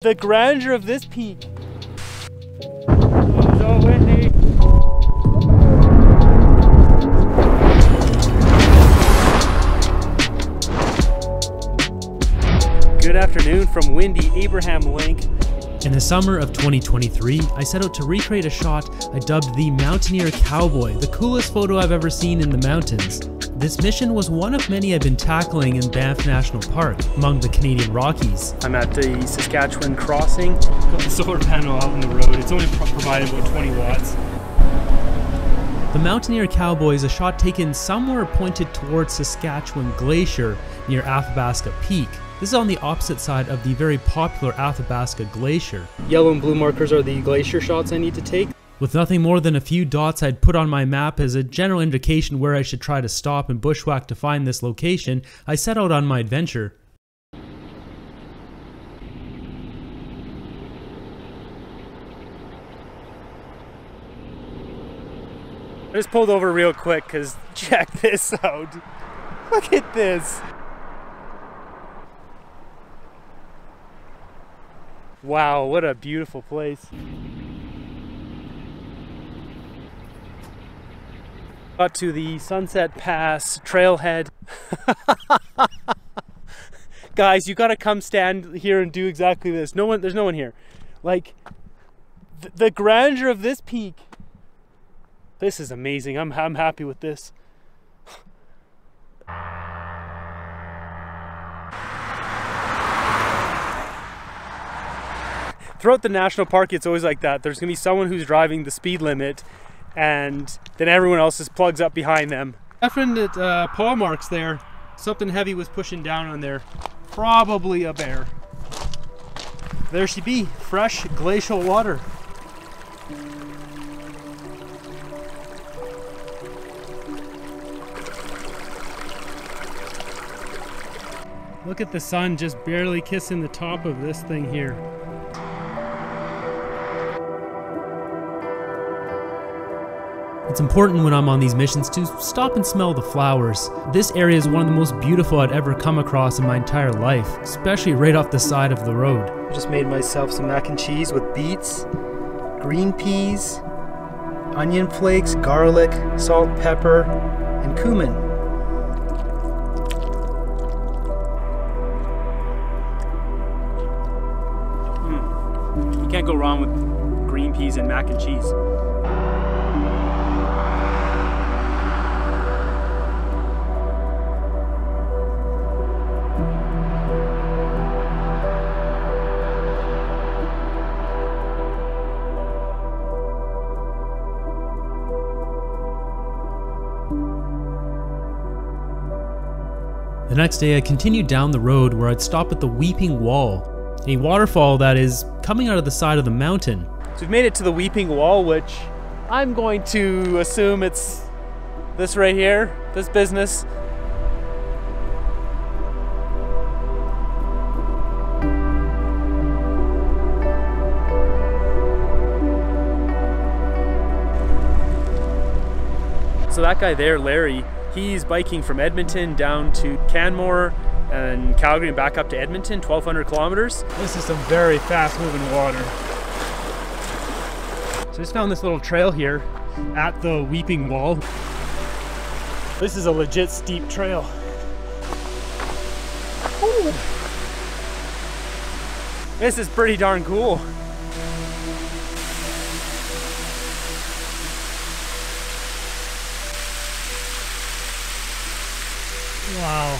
The grandeur of this peak. Oh, so windy. Good afternoon from windy Abraham Lake. In the summer of 2023, I set out to recreate a shot I dubbed the Mountaineer Cowboy, the coolest photo I've ever seen in the mountains. This mission was one of many I've been tackling in Banff National Park, among the Canadian Rockies. I'm at the Saskatchewan crossing. Got the solar panel out on the road. It's only pro provided about 20 watts. The Mountaineer Cowboy is a shot taken somewhere pointed towards Saskatchewan Glacier near Athabasca Peak. This is on the opposite side of the very popular Athabasca Glacier. Yellow and blue markers are the glacier shots I need to take. With nothing more than a few dots I'd put on my map as a general indication where I should try to stop and bushwhack to find this location, I set out on my adventure. I just pulled over real quick because check this out. Look at this. Wow, what a beautiful place. Got to the Sunset Pass trailhead. Guys, you gotta come stand here and do exactly this. No one, there's no one here. Like, th the grandeur of this peak. This is amazing. I'm, I'm happy with this. throughout the national park, it's always like that. There's gonna be someone who's driving the speed limit, and then everyone else just plugs up behind them. Definite uh, paw marks there. Something heavy was pushing down on there. Probably a bear. There she be, fresh glacial water. Look at the sun just barely kissing the top of this thing here. It's important when I'm on these missions to stop and smell the flowers. This area is one of the most beautiful I'd ever come across in my entire life, especially right off the side of the road. I just made myself some mac and cheese with beets, green peas, onion flakes, garlic, salt, pepper, and cumin. Next day, I continued down the road where I'd stop at the Weeping Wall, a waterfall that is coming out of the side of the mountain. So we've made it to the Weeping Wall, which I'm going to assume it's this right here, this business. So that guy there, Larry, he's biking from Edmonton down to Canmore and Calgary and back up to Edmonton, 1,200 kilometers. This is some very fast moving water. So I just found this little trail here at the Weeping Wall. This is a legit steep trail. Ooh. This is pretty darn cool. Wow.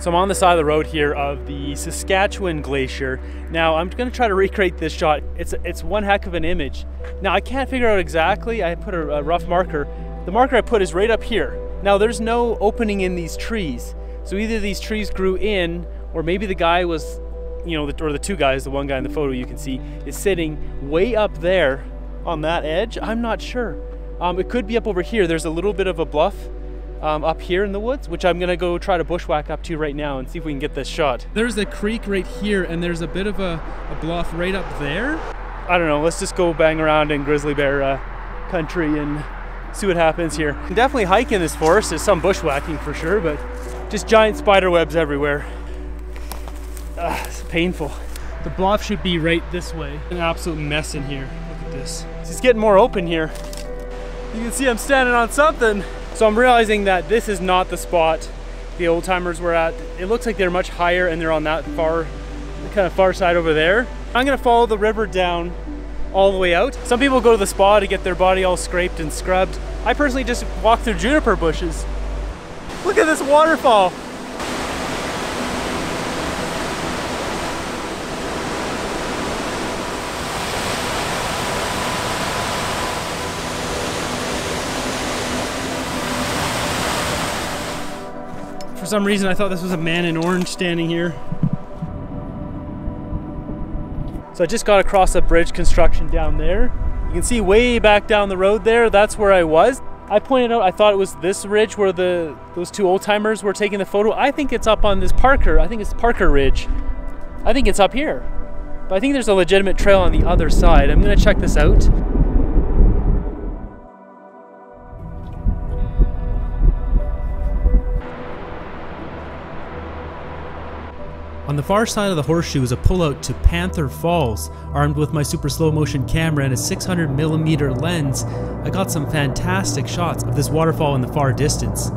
So I'm on the side of the road here of the Saskatchewan Glacier. Now I'm gonna try to recreate this shot. It's, it's one heck of an image. Now I can't figure out exactly, I put a, a rough marker. The marker I put is right up here. Now there's no opening in these trees. So either these trees grew in, or maybe the guy was, you know, the, or the two guys, the one guy in the photo you can see, is sitting way up there on that edge. I'm not sure. Um, it could be up over here. There's a little bit of a bluff um, up here in the woods, which I'm gonna go try to bushwhack up to right now and see if we can get this shot. There's a creek right here and there's a bit of a, a bluff right up there. I don't know, let's just go bang around in grizzly bear uh, country and see what happens here. Definitely hike in this forest, there's some bushwhacking for sure, but just giant spider webs everywhere. uh, it's painful. The bluff should be right this way. An absolute mess in here. Look at this. It's getting more open here. You can see I'm standing on something. So I'm realizing that this is not the spot the old timers were at. It looks like they're much higher and they're on that far, kind of far side over there. I'm gonna follow the river down all the way out. Some people go to the spa to get their body all scraped and scrubbed. I personally just walk through juniper bushes. Look at this waterfall. For some reason, I thought this was a man in orange standing here. So I just got across a bridge construction down there. You can see way back down the road there, that's where I was. I pointed out I thought it was this ridge where the those two old timers were taking the photo. I think it's up on this Parker. I think it's Parker Ridge. I think it's up here. But I think there's a legitimate trail on the other side. I'm gonna check this out. On the far side of the horseshoe is a pullout to Panther Falls. Armed with my super slow motion camera and a 600mm lens, I got some fantastic shots of this waterfall in the far distance.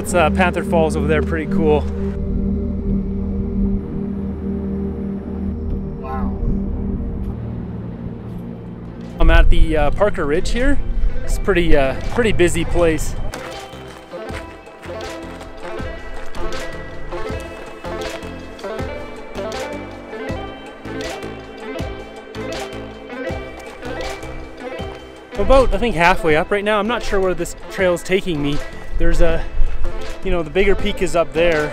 That's uh, Panther Falls over there, pretty cool. Wow. I'm at the uh, Parker Ridge here. It's pretty, uh, pretty busy place. about, I think, halfway up right now. I'm not sure where this trail is taking me. There's a you know, the bigger peak is up there.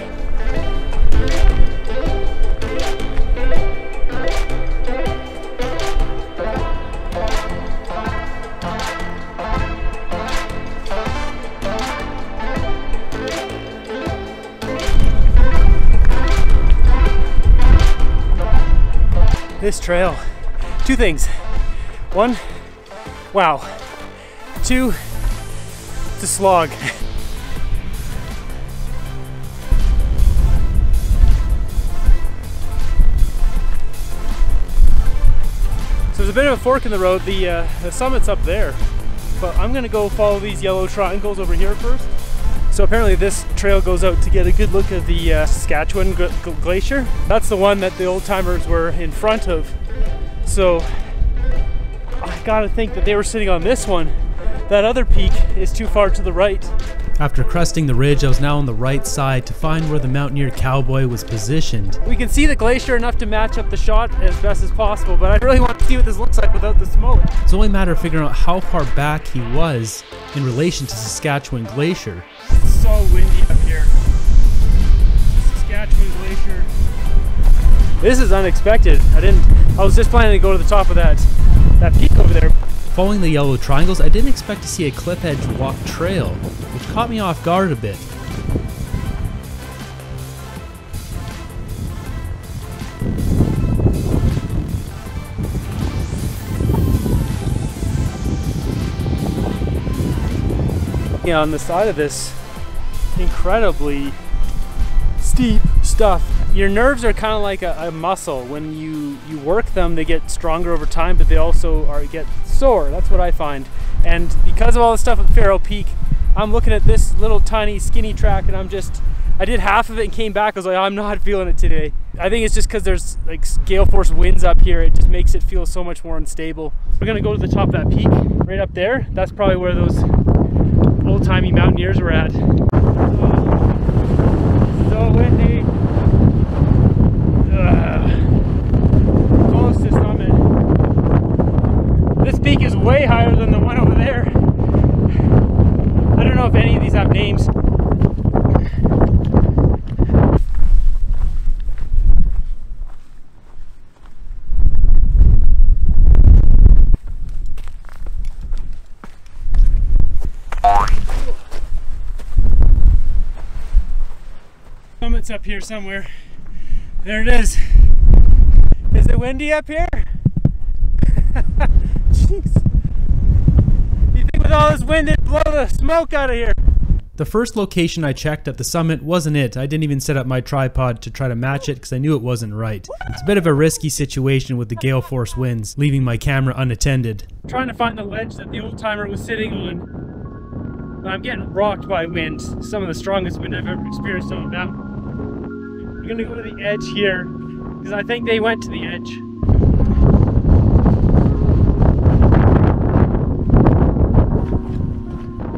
This trail, two things. One, wow. Two, it's a slog. there's a bit of a fork in the road. The, uh, the summit's up there, but I'm gonna go follow these yellow triangles over here first. So apparently this trail goes out to get a good look at the uh, Saskatchewan Glacier. That's the one that the old timers were in front of. So I gotta think that they were sitting on this one. That other peak is too far to the right. After cresting the ridge, I was now on the right side to find where the Mountaineer Cowboy was positioned. We can see the glacier enough to match up the shot as best as possible, but I really want to see what this looks like without the smoke. It's only a matter of figuring out how far back he was in relation to Saskatchewan Glacier. It's so windy up here. Saskatchewan Glacier. This is unexpected. I didn't, I was just planning to go to the top of that, that peak over there. Following the yellow triangles, I didn't expect to see a cliff edge walk trail, which caught me off guard a bit. On the side of this incredibly steep stuff. Your nerves are kind of like a, a, muscle. When you, you work them, they get stronger over time, but they also are get sore. That's what I find. And because of all the stuff at Faro Peak, I'm looking at this little tiny skinny track and I'm just, I did half of it and came back. I was like, oh, I'm not feeling it today. I think it's just because there's like gale force winds up here. It just makes it feel so much more unstable. We're gonna go to the top of that peak right up there. That's probably where those old timey mountaineers were at. Oh, so windy. Ugh. Close to summit. Way higher than the one over there. I don't know if any of these have names. Summit's up here somewhere. There it is. Is it windy up here? Jeez. You think with all this wind blow the smoke out of here? The first location I checked at the summit wasn't it. I didn't even set up my tripod to try to match it because I knew it wasn't right. It's a bit of a risky situation with the gale force winds, leaving my camera unattended. I'm trying to find the ledge that the old timer was sitting on. I'm getting rocked by wind, some of the strongest wind I've ever experienced on a mountain. I'm gonna go to the edge here because I think they went to the edge.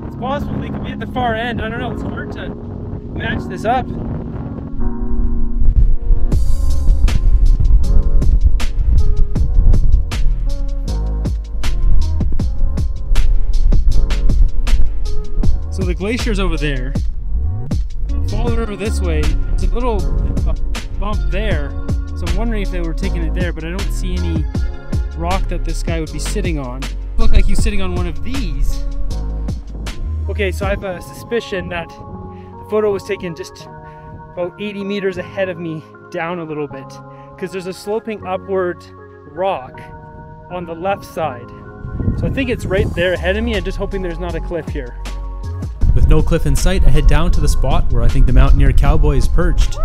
It's possible they could be at the far end. I don't know. It's hard to match this up. So the glacier's over there. Follow the river this way. It's a little bump there. So I'm wondering if they were taking it there, but I don't see any rock that this guy would be sitting on. Look like he's sitting on one of these. Okay, so I have a suspicion that the photo was taken just about 80 meters ahead of me, down a little bit, because there's a sloping upward rock on the left side. So I think it's right there ahead of me. I'm just hoping there's not a cliff here. With no cliff in sight, I head down to the spot where I think the mountaineer cowboy is perched.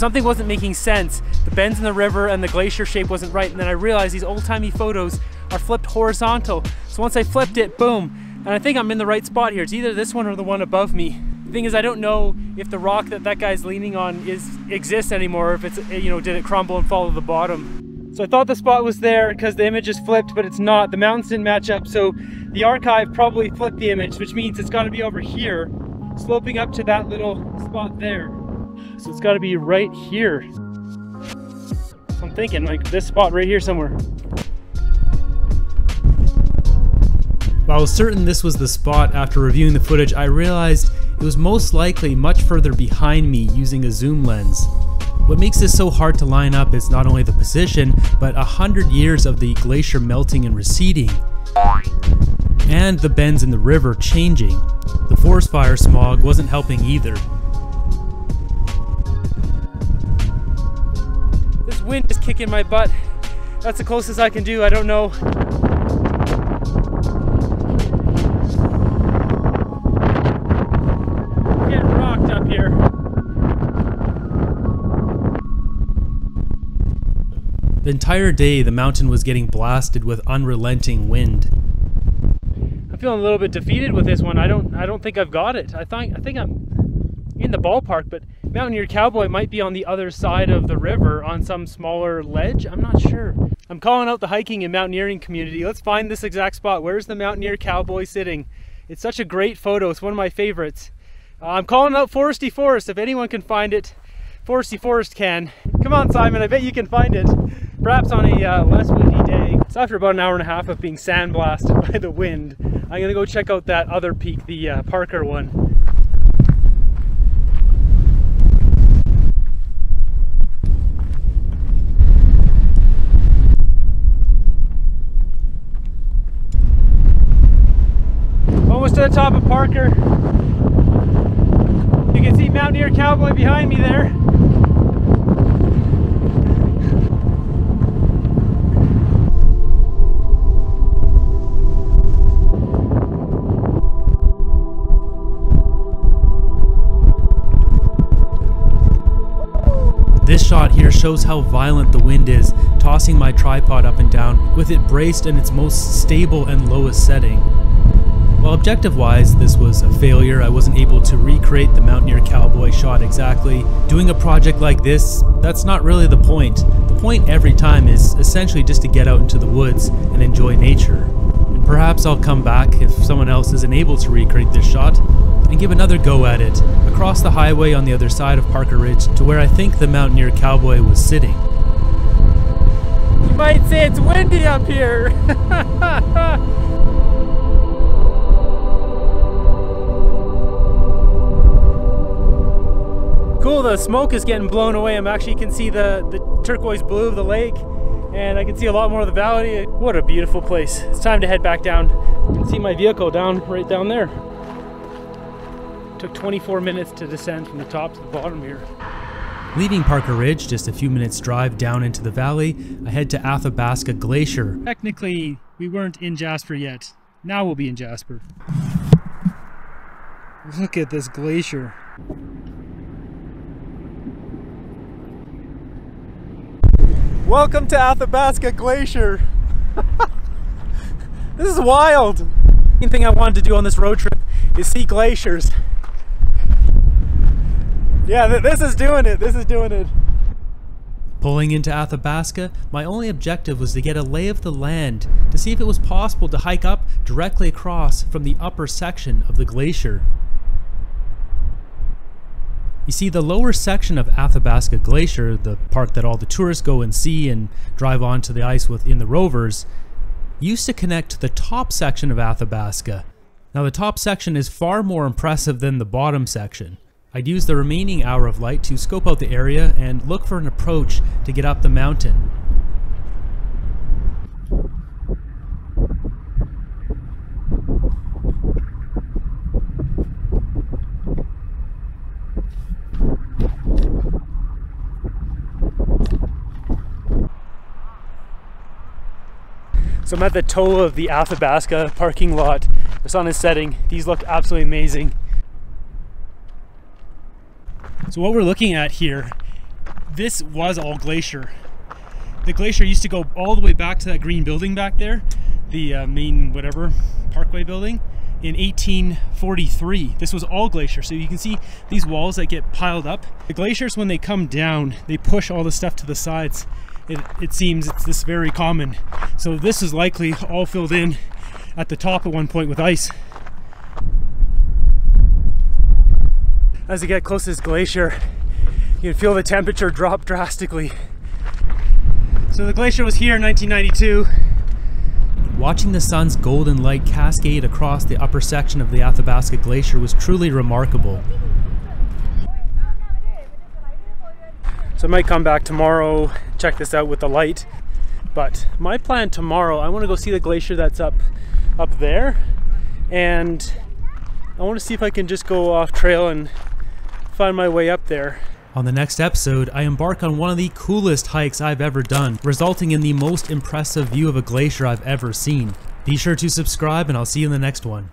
Something wasn't making sense. The bends in the river and the glacier shape wasn't right. And then I realized these old timey photos are flipped horizontal. So once I flipped it, boom. And I think I'm in the right spot here. It's either this one or the one above me. The thing is, I don't know if the rock that that guy's leaning on is exists anymore. If it's, eh, you know, did it crumble and fall to the bottom. So I thought the spot was there because the image is flipped, but it's not. The mountains didn't match up. So the archive probably flipped the image, which means it's got to be over here, sloping up to that little spot there. So it's got to be right here. So I'm thinking like this spot right here somewhere. While I was certain this was the spot after reviewing the footage, I realized it was most likely much further behind me using a zoom lens. What makes this so hard to line up is not only the position, but a hundred years of the glacier melting and receding, and the bends in the river changing. The forest fire smog wasn't helping either. Wind is kicking my butt. That's the closest I can do. I don't know. Getting rocked up here. The entire day, the mountain was getting blasted with unrelenting wind. I'm feeling a little bit defeated with this one. I don't I don't think I've got it. I think I think I'm in the ballpark, but Mountaineer Cowboy might be on the other side of the river on some smaller ledge. I'm not sure. I'm calling out the hiking and mountaineering community. Let's find this exact spot. Where's the Mountaineer Cowboy sitting? It's such a great photo. It's one of my favorites. Uh, I'm calling out Foresty Forest. If anyone can find it, Foresty Forest can. Come on, Simon. I bet you can find it. Perhaps on a uh, less windy day. So after about an hour and a half of being sandblasted by the wind, I'm gonna go check out that other peak, the uh, Parker one. Almost to the top of Parker. You can see Mountaineer Cowboy behind me there. This shot here shows how violent the wind is, tossing my tripod up and down, with it braced in its most stable and lowest setting. While objective wise, this was a failure, I wasn't able to recreate the Mountaineer Cowboy shot exactly. Doing a project like this, that's not really the point. The point every time is essentially just to get out into the woods and enjoy nature. And perhaps I'll come back if someone else isn't able to recreate this shot. and give another go at it across the highway on the other side of Parker Ridge to where I think the Mountaineer Cowboy was sitting. You might say it's windy up here. cool, the smoke is getting blown away. I'm actually can see the, the turquoise blue of the lake and I can see a lot more of the valley. What a beautiful place. It's time to head back down. You can see my vehicle down right down there. Took 24 minutes to descend from the top to the bottom here. Leaving Parker Ridge, just a few minutes drive down into the valley, I head to Athabasca Glacier. Technically, we weren't in Jasper yet. Now we'll be in Jasper. Look at this glacier. Welcome to Athabasca Glacier. this is wild. Main thing I wanted to do on this road trip is see glaciers. Yeah, th this is doing it. This is doing it. Pulling into Athabasca, my only objective was to get a lay of the land to see if it was possible to hike up directly across from the upper section of the glacier. You see, the lower section of Athabasca Glacier, the part that all the tourists go and see and drive onto the ice with in the rovers, used to connect to the top section of Athabasca. Now, the top section is far more impressive than the bottom section. I'd use the remaining hour of light to scope out the area and look for an approach to get up the mountain. So I'm at the toe of the Athabasca parking lot. The sun is setting. These look absolutely amazing. So what we're looking at here, this was all glacier. The glacier used to go all the way back to that green building back there, the uh, main whatever parkway building in 1843. This was all glacier. So you can see these walls that get piled up. The glaciers, when they come down, they push all the stuff to the sides it, it seems it's this very common. So this is likely all filled in at the top at one point with ice. As you get close to this glacier, you can feel the temperature drop drastically. So the glacier was here in 1992. Watching the sun's golden light cascade across the upper section of the Athabasca Glacier was truly remarkable. So I might come back tomorrow, check this out with the light. But my plan tomorrow, I want to go see the glacier that's up up there. And I want to see if I can just go off trail and find my way up there. On the next episode, I embark on one of the coolest hikes I've ever done, resulting in the most impressive view of a glacier I've ever seen. Be sure to subscribe and I'll see you in the next one.